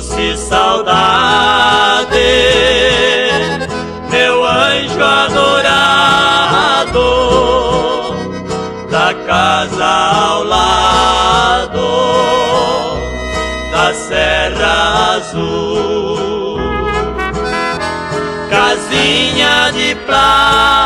saudade, meu anjo adorado da casa ao lado da Serra Azul, casinha de praia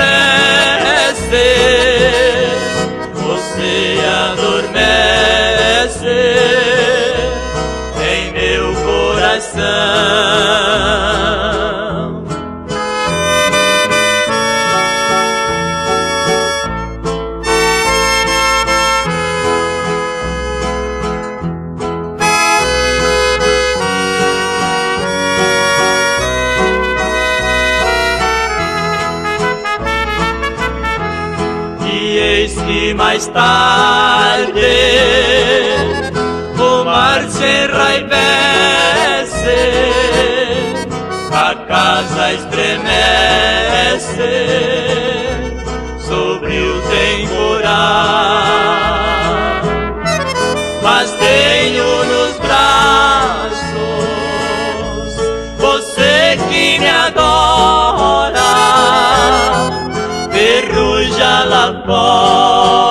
coração. eis que mais tarde o mar se enraivece, a casa estremece sobre o temporal. Mas tenho nos braços você que me adora, ferruja lá fora.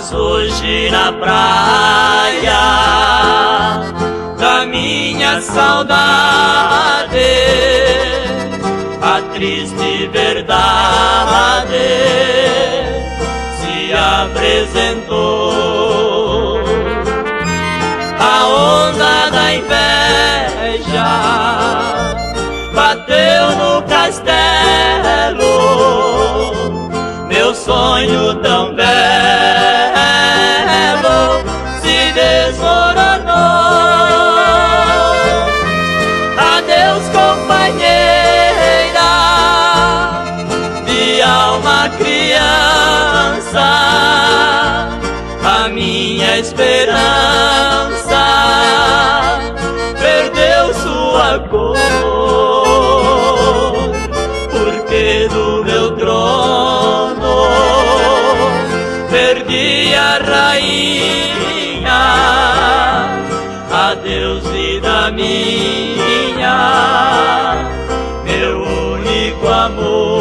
mas hoje na praia da minha saudade triste verdade se apresentou. A onda da inveja esperança perdeu sua cor, porque do meu trono perdi a rainha, a Deus vida minha, meu único amor.